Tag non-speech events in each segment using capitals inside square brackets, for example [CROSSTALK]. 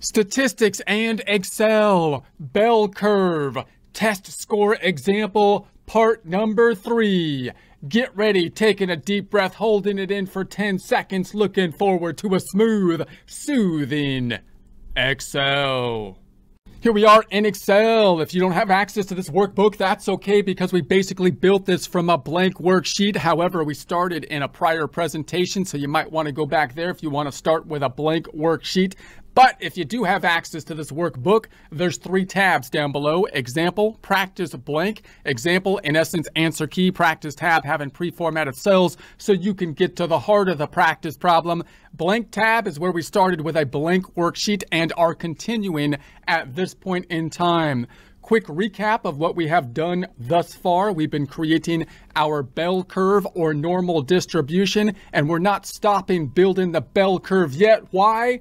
Statistics and Excel, bell curve, test score example, part number three. Get ready, taking a deep breath, holding it in for 10 seconds, looking forward to a smooth, soothing Excel. Here we are in Excel. If you don't have access to this workbook, that's okay because we basically built this from a blank worksheet. However, we started in a prior presentation, so you might want to go back there if you want to start with a blank worksheet. But if you do have access to this workbook, there's three tabs down below. Example, practice blank. Example, in essence, answer key, practice tab having pre-formatted cells so you can get to the heart of the practice problem. Blank tab is where we started with a blank worksheet and are continuing at this point in time quick recap of what we have done thus far. We've been creating our bell curve or normal distribution, and we're not stopping building the bell curve yet. Why?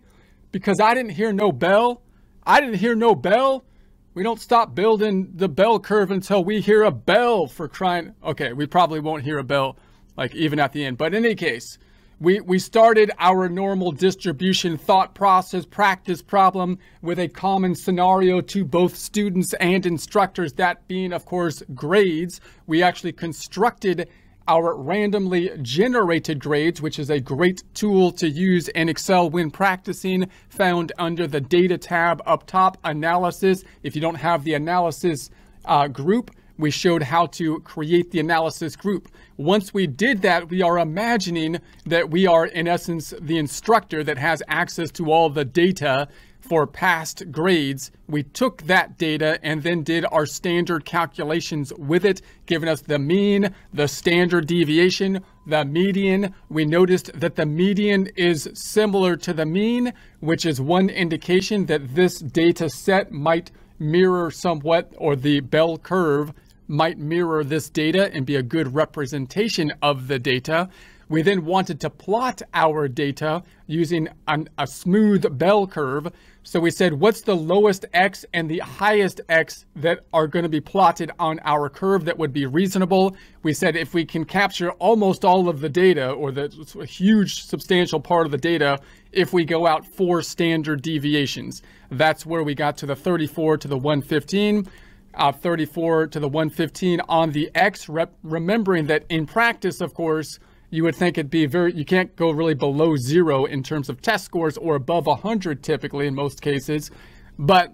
Because I didn't hear no bell. I didn't hear no bell. We don't stop building the bell curve until we hear a bell for crying. Okay, we probably won't hear a bell like even at the end. But in any case, we, we started our normal distribution thought process practice problem with a common scenario to both students and instructors, that being, of course, grades. We actually constructed our randomly generated grades, which is a great tool to use in Excel when practicing, found under the data tab up top, analysis. If you don't have the analysis uh, group, we showed how to create the analysis group. Once we did that, we are imagining that we are in essence the instructor that has access to all the data for past grades, we took that data and then did our standard calculations with it, giving us the mean, the standard deviation, the median. We noticed that the median is similar to the mean, which is one indication that this data set might mirror somewhat, or the bell curve might mirror this data and be a good representation of the data. We then wanted to plot our data using an, a smooth bell curve. So we said, what's the lowest X and the highest X that are going to be plotted on our curve that would be reasonable? We said, if we can capture almost all of the data or the huge substantial part of the data, if we go out four standard deviations, that's where we got to the 34 to the 115. Uh, 34 to the 115 on the X, remembering that in practice, of course, you would think it'd be very, you can't go really below zero in terms of test scores or above 100 typically in most cases. But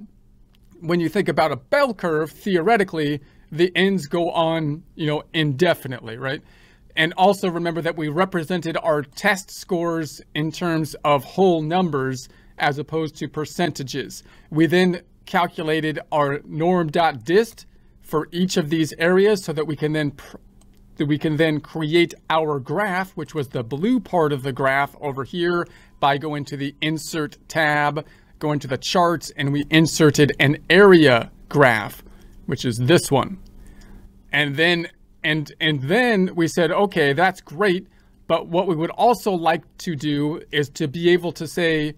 when you think about a bell curve, theoretically, the ends go on, you know, indefinitely, right? And also remember that we represented our test scores in terms of whole numbers as opposed to percentages. We then calculated our norm.dist for each of these areas so that we can then that we can then create our graph, which was the blue part of the graph over here by going to the insert tab, going to the charts, and we inserted an area graph, which is this one. And then, and, and then we said, okay, that's great. But what we would also like to do is to be able to say,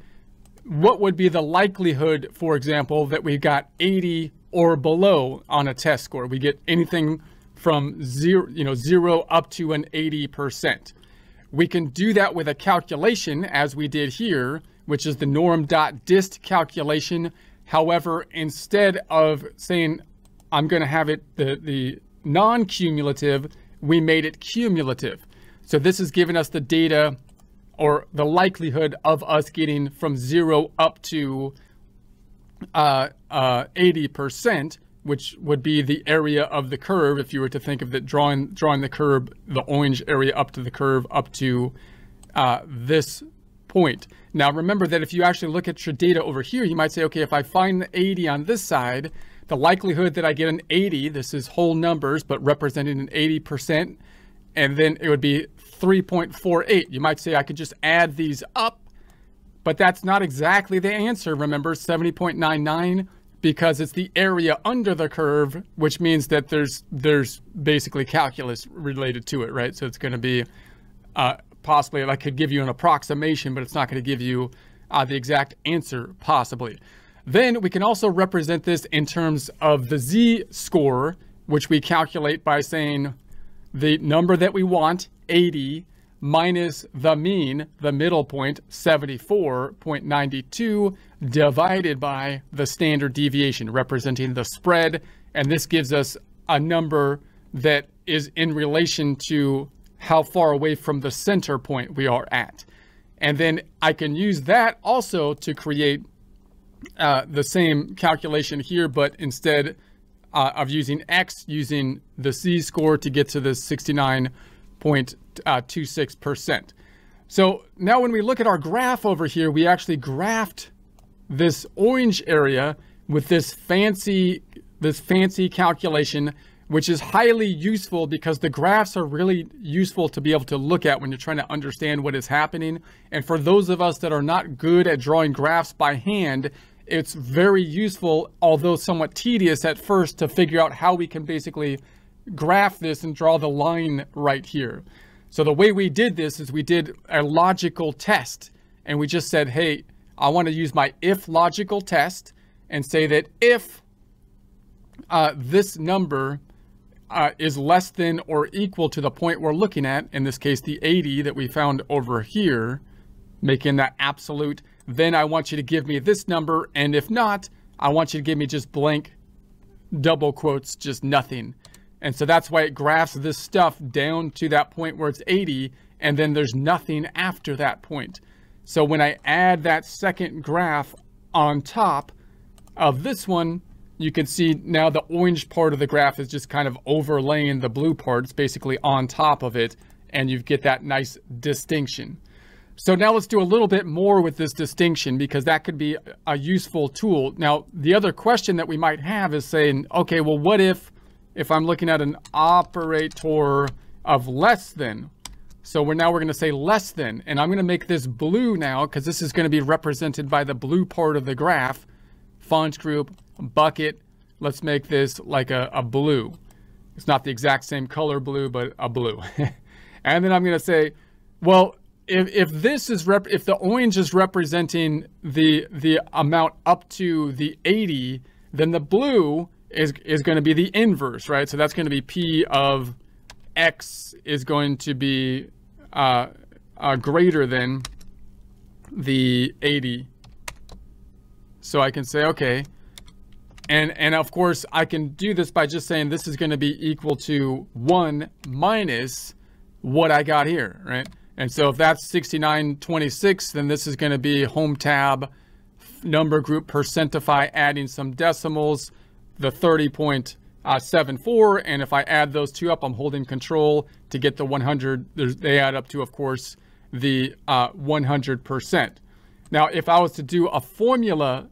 what would be the likelihood, for example, that we got 80 or below on a test score? We get anything from zero, you know, zero up to an 80%. We can do that with a calculation as we did here, which is the norm.dist calculation. However, instead of saying I'm going to have it the, the non-cumulative, we made it cumulative. So this is giving us the data or the likelihood of us getting from zero up to uh, uh, 80% which would be the area of the curve if you were to think of it drawing drawing the curve, the orange area up to the curve up to uh, this point. Now remember that if you actually look at your data over here, you might say, okay, if I find the 80 on this side, the likelihood that I get an 80, this is whole numbers, but representing an 80%, and then it would be 3.48. You might say I could just add these up, but that's not exactly the answer. Remember, 70.99 because it's the area under the curve, which means that there's there's basically calculus related to it, right? So it's going to be uh, possibly, I could give you an approximation, but it's not going to give you uh, the exact answer, possibly. Then we can also represent this in terms of the z-score, which we calculate by saying the number that we want, 80, minus the mean, the middle point, 74.92, divided by the standard deviation, representing the spread. And this gives us a number that is in relation to how far away from the center point we are at. And then I can use that also to create uh, the same calculation here, but instead uh, of using X, using the Z-score to get to the 69.26%. Uh, so now when we look at our graph over here, we actually graphed this orange area with this fancy, this fancy calculation which is highly useful because the graphs are really useful to be able to look at when you're trying to understand what is happening. And for those of us that are not good at drawing graphs by hand, it's very useful, although somewhat tedious at first, to figure out how we can basically graph this and draw the line right here. So the way we did this is we did a logical test and we just said, hey, I want to use my if logical test and say that if uh, this number uh, is less than or equal to the point we're looking at, in this case, the 80 that we found over here, making that absolute, then I want you to give me this number. And if not, I want you to give me just blank double quotes, just nothing. And so that's why it graphs this stuff down to that point where it's 80, and then there's nothing after that point. So when I add that second graph on top of this one, you can see now the orange part of the graph is just kind of overlaying the blue part. It's basically on top of it, and you get that nice distinction. So now let's do a little bit more with this distinction because that could be a useful tool. Now, the other question that we might have is saying, okay, well, what if, if I'm looking at an operator of less than, so we're now we're going to say less than, and I'm going to make this blue now because this is going to be represented by the blue part of the graph, font group, bucket. Let's make this like a, a blue. It's not the exact same color blue, but a blue. [LAUGHS] and then I'm going to say, well, if, if this is rep if the orange is representing the the amount up to the 80, then the blue is is going to be the inverse, right? So that's going to be P of X is going to be uh, uh, greater than the 80. So I can say, okay, and, and of course, I can do this by just saying this is going to be equal to 1 minus what I got here, right? And so if that's 6926, then this is going to be home tab, number group percentify, adding some decimals, the 30.74. And if I add those two up, I'm holding control to get the 100. They add up to, of course, the uh, 100%. Now, if I was to do a formula